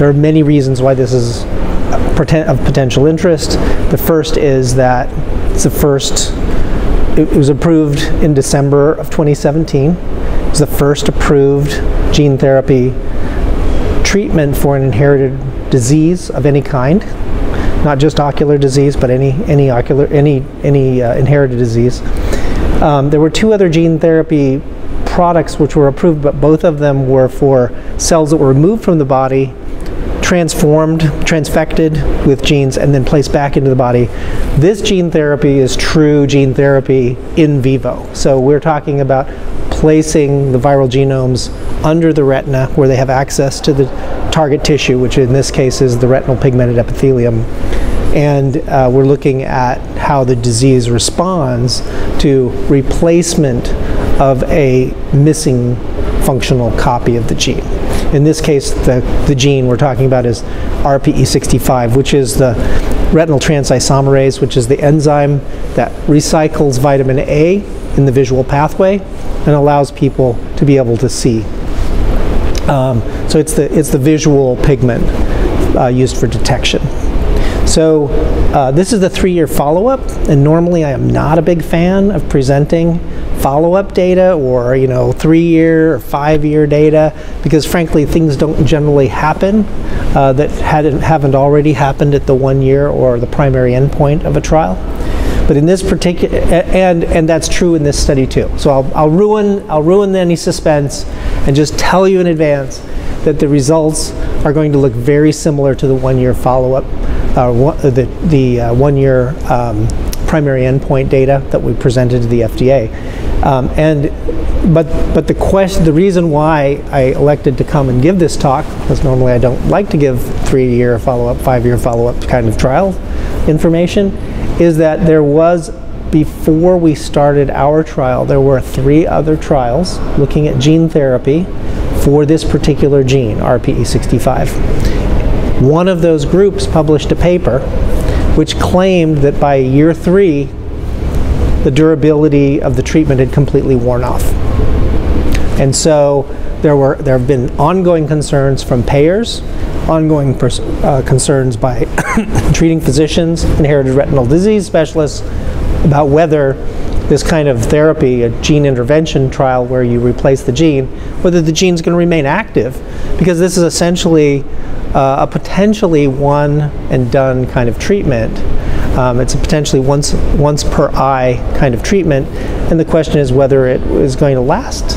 there are many reasons why this is of potential interest. The first is that it's the first, it, was approved in December of 2017. It's the first approved gene therapy treatment for an inherited disease of any kind, not just ocular disease, but any any ocular any any uh, inherited disease. Um, there were two other gene therapy products which were approved, but both of them were for cells that were removed from the body, transformed, transfected with genes, and then placed back into the body. This gene therapy is true gene therapy in vivo. So we're talking about placing the viral genomes under the retina where they have access to the target tissue, which in this case is the retinal pigmented epithelium. And uh, we're looking at how the disease responds to replacement of a missing functional copy of the gene. In this case, the, the gene we're talking about is RPE65, which is the retinal transisomerase, which is the enzyme that recycles vitamin A in the visual pathway and allows people to be able to see. Um, so it's the, it's the visual pigment uh, used for detection. So uh, this is the three-year follow-up, and normally I am not a big fan of presenting follow-up data or you know three-year or five-year data because frankly things don't generally happen uh, that hadn't, haven't already happened at the one year or the primary endpoint of a trial. But in this particular, and and that's true in this study too. So I'll, I'll ruin I'll ruin any suspense and just tell you in advance that the results are going to look very similar to the one-year follow-up, uh, the the uh, one-year um, primary endpoint data that we presented to the FDA. Um, and but but the question, the reason why I elected to come and give this talk, because normally I don't like to give three-year follow-up, five-year follow-up kind of trial information, is that there was before we started our trial, there were three other trials looking at gene therapy for this particular gene, RPE65. One of those groups published a paper which claimed that by year three, the durability of the treatment had completely worn off. And so there were there have been ongoing concerns from payers, ongoing uh, concerns by treating physicians, inherited retinal disease specialists about whether this kind of therapy, a gene intervention trial where you replace the gene, whether the gene is going to remain active, because this is essentially uh, a potentially one and done kind of treatment. Um, it's a potentially once, once per eye kind of treatment, and the question is whether it is going to last